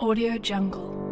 Audio Jungle.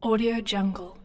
Audio Jungle.